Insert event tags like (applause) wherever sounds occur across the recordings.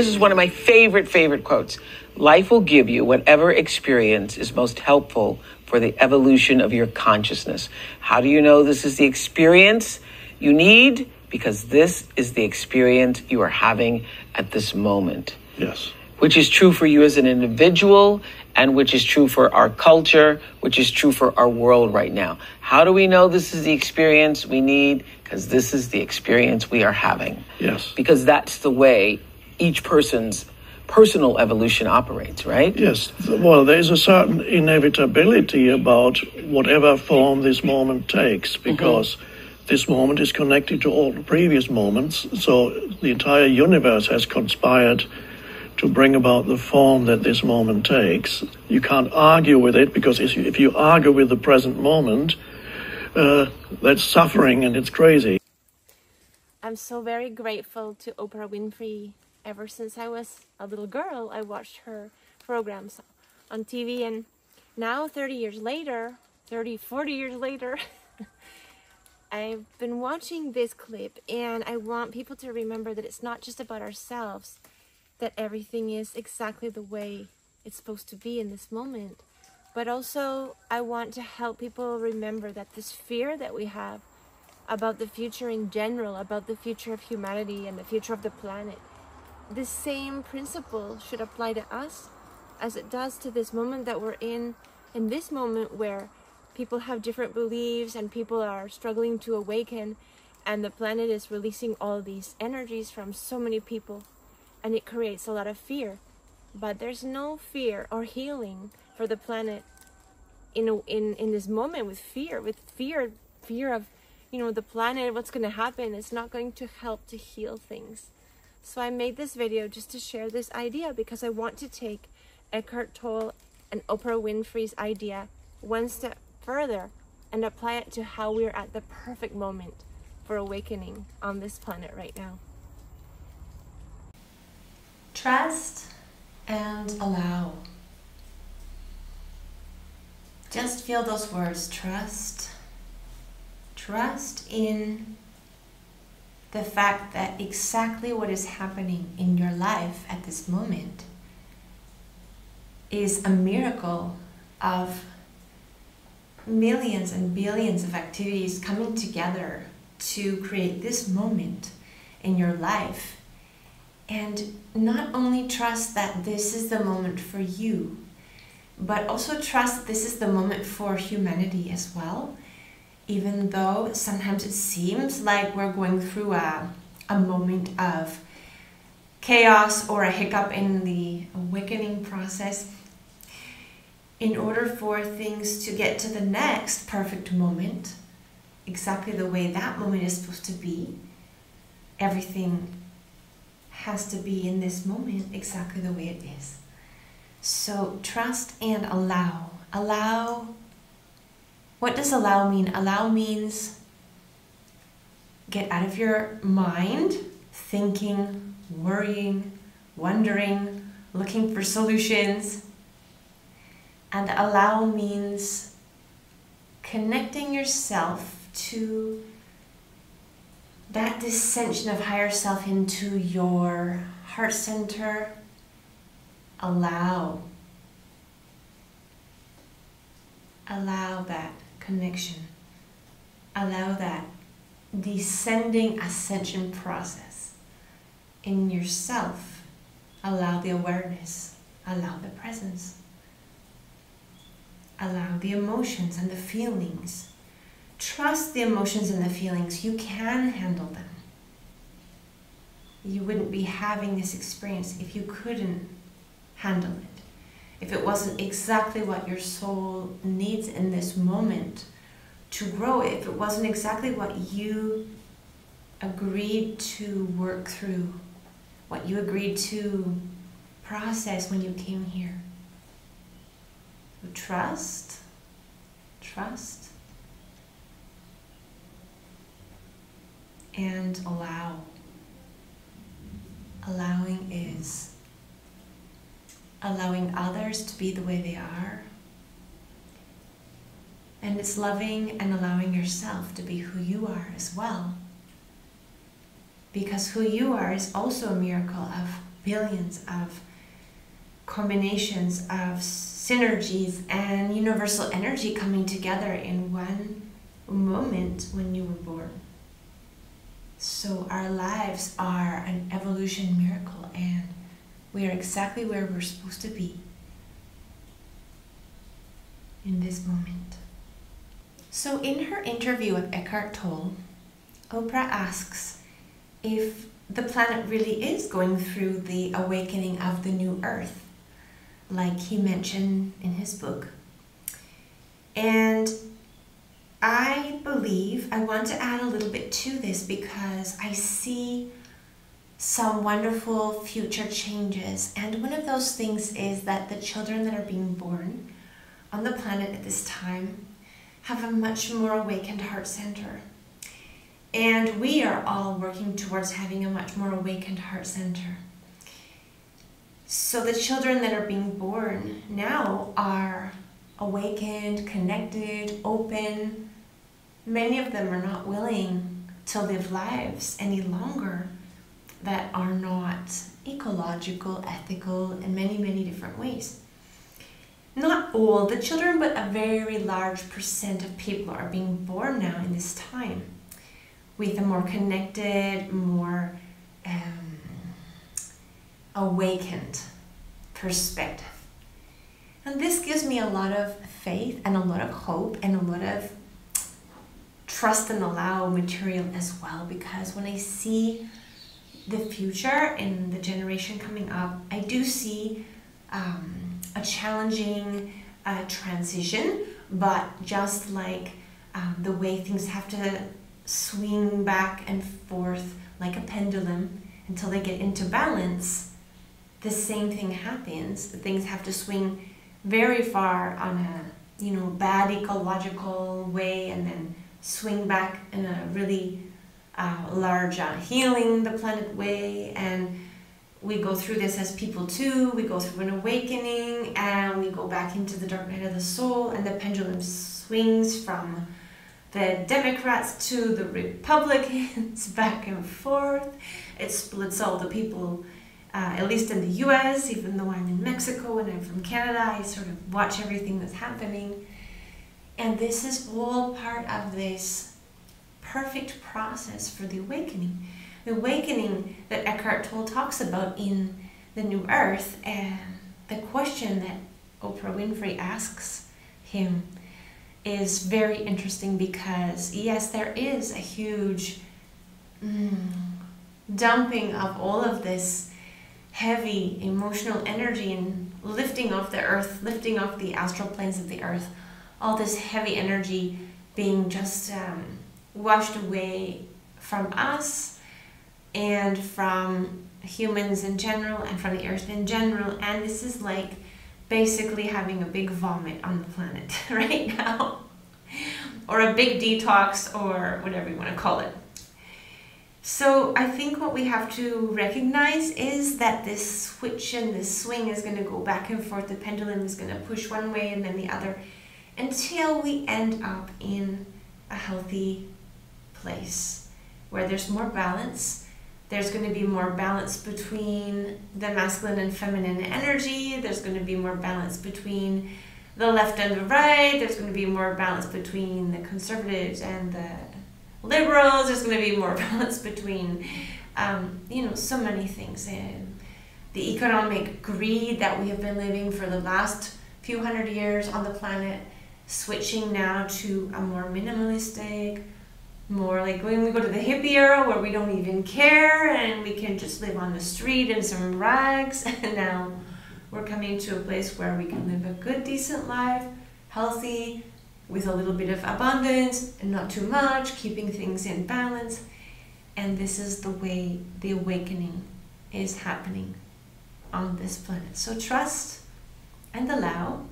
This is one of my favorite, favorite quotes. Life will give you whatever experience is most helpful for the evolution of your consciousness. How do you know this is the experience you need? Because this is the experience you are having at this moment. Yes. Which is true for you as an individual and which is true for our culture, which is true for our world right now. How do we know this is the experience we need? Because this is the experience we are having. Yes. Because that's the way each person's personal evolution operates, right? Yes. Well, there's a certain inevitability about whatever form this moment takes mm-hmm. because mm-hmm. this moment is connected to all the previous moments. So the entire universe has conspired to bring about the form that this moment takes. You can't argue with it because if you argue with the present moment, uh, that's suffering and it's crazy. I'm so very grateful to Oprah Winfrey ever since I was a little girl, I watched her programs on TV. And now, 30 years later, 30, 40 years later, (laughs) I've been watching this clip and I want people to remember that it's not just about ourselves, that everything is exactly the way it's supposed to be in this moment. But also, I want to help people remember that this fear that we have about the future in general, about the future of humanity and the future of the planet, the same principle should apply to us as it does to this moment that we're in, in this moment where people have different beliefs and people are struggling to awaken and the planet is releasing all these energies from so many people and it creates a lot of fear. But there's no fear or healing for the planet in a, in in this moment with fear with fear fear of you know the planet what's going to happen? It's not going to help to heal things so I made this video just to share this idea because I want to take Eckhart Tolle and Oprah Winfrey's idea one step further and apply it to how we're at the perfect moment for awakening on this planet right now. Trust and allow. Just feel those words trust. Trust in the fact that exactly what is happening in your life at this moment is a miracle of millions and billions of activities coming together to create this moment in your life. And not only trust that this is the moment for you, but also trust this is the moment for humanity as well even though sometimes it seems like we're going through a, a moment of chaos or a hiccup in the awakening process, in order for things to get to the next perfect moment, exactly the way that moment is supposed to be, everything has to be in this moment exactly the way it is. So trust and allow. Allow what does allow mean? Allow means get out of your mind, thinking, worrying, wondering, looking for solutions. And allow means connecting yourself to that dissension of higher self into your heart center. Allow. Allow that connection. Allow that descending ascension process in yourself. Allow the awareness, allow the presence, allow the emotions and the feelings. Trust the emotions and the feelings. You can handle them. You wouldn't be having this experience if you couldn't handle it if it wasn't exactly what your soul needs in this moment to grow, if it wasn't exactly what you agreed to work through, what you agreed to process when you came here. trust, trust, and allow. Allowing is allowing others to be the way they are. And it's loving and allowing yourself to be who you are as well. Because who you are is also a miracle of billions of combinations of synergies and universal energy coming together in one moment when you were born. So our lives are an evolution miracle and we are exactly where we're supposed to be in this moment. So in her interview with Eckhart Tolle, Oprah asks if the planet really is going through the awakening of the new earth, like he mentioned in his book. And I believe I want to add a little bit to this because I see some wonderful future changes. And one of those things is that the children that are being born on the planet at this time have a much more awakened heart center. And we are all working towards having a much more awakened heart center. So the children that are being born now are awakened, connected, open. Many of them are not willing to live lives any longer that are not ecological, ethical, in many, many different ways. Not all the children, but a very large percent of people are being born now in this time with a more connected, more um, awakened perspective. And this gives me a lot of faith and a lot of hope and a lot of trust and allow material as well because when I see the future and the generation coming up, I do see um, a challenging uh, transition, but just like um, the way things have to swing back and forth like a pendulum until they get into balance, the same thing happens. The things have to swing very far on a you know bad ecological way and then swing back in a really uh, large uh, healing the planet way. And we go through this as people too. We go through an awakening and we go back into the dark night of the soul. And the pendulum swings from the democrats to the republicans (laughs) back and forth. It splits all the people uh, at least in the us even though i'm in mexico and i'm from canada i sort of watch everything that's happening. And this is all part of this perfect process for the awakening. The awakening that Eckhart Tolle talks about in The New Earth, and the question that Oprah Winfrey asks him is very interesting because, yes, there is a huge mm, dumping of all of this heavy emotional energy and lifting off the earth, lifting off the astral planes of the earth all this heavy energy being just um, washed away from us and from humans in general and from the earth in general. And this is like basically having a big vomit on the planet (laughs) right now. Or a big detox or whatever you want to call it. So i think what we have to recognize is that this switch and this swing is going to go back and forth. The pendulum is going to push one way and then the other until we end up in a healthy place where there's more balance. There's going to be more balance between the masculine and feminine energy. There's going to be more balance between the left and the right. There's going to be more balance between the conservatives and the liberals. There's going to be more (laughs) balance between, um, you know, so many things. And the economic greed that we have been living for the last few hundred years on the planet switching now to a more minimalistic, more like when we go to the hippie era where we don't even care and we can just live on the street in some rags. (laughs) And now we're coming to a place where we can live a good decent life healthy with a little bit of abundance and not too much keeping things in balance. And this is the way the awakening is happening on this planet. So trust and allow.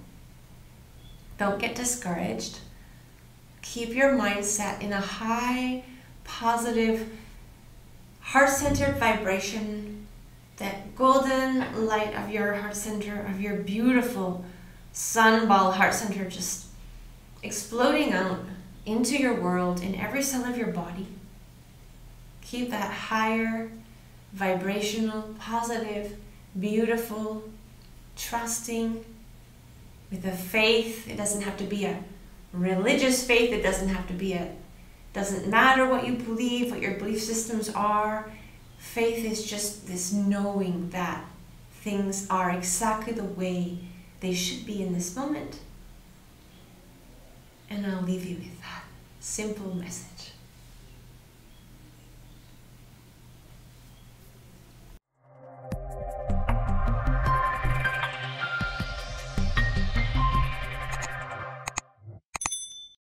Don't get discouraged. Keep your mindset in a high, positive, heart centered vibration. That golden light of your heart center, of your beautiful sunball heart center, just exploding out into your world in every cell of your body. Keep that higher vibrational, positive, beautiful, trusting, with a faith. It doesn't have to be a religious faith, it doesn't have to be a doesn't matter what you believe, what your belief systems are. Faith is just this knowing that things are exactly the way they should be in this moment. And I'll leave you with that simple message.